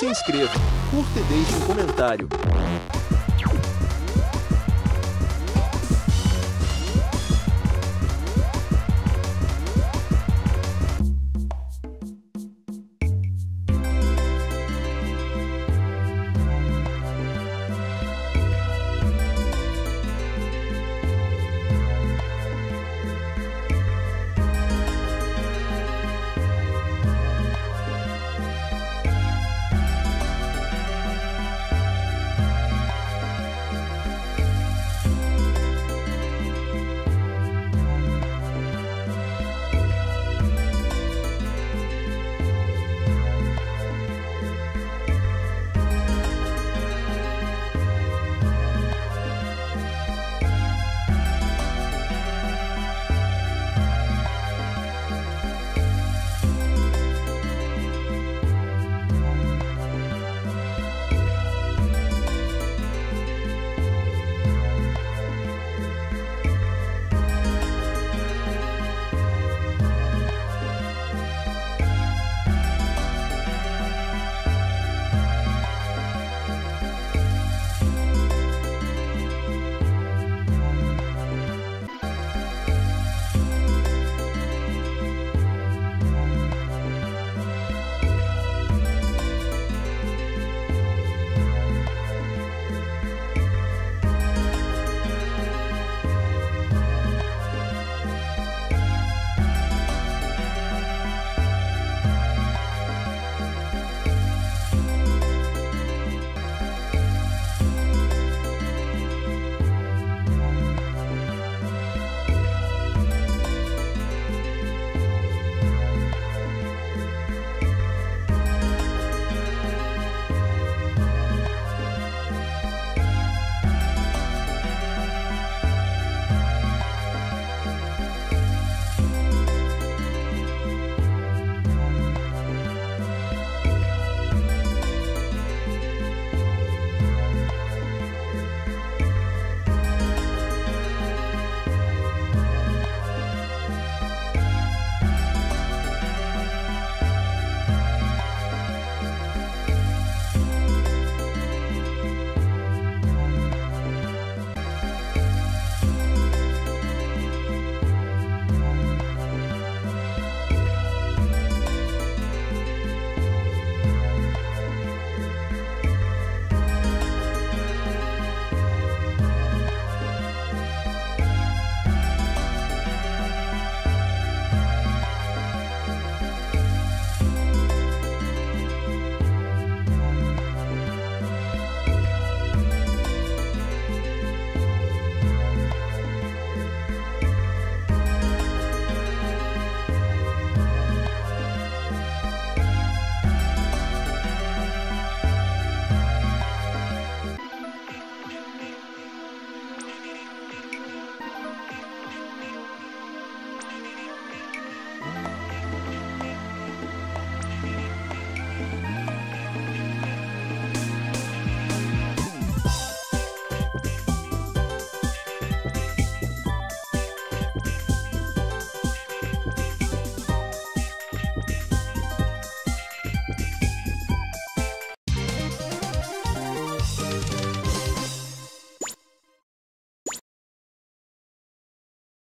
Se inscreva, curta e deixe um comentário.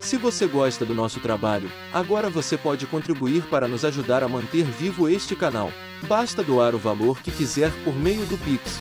Se você gosta do nosso trabalho, agora você pode contribuir para nos ajudar a manter vivo este canal. Basta doar o valor que quiser por meio do Pix.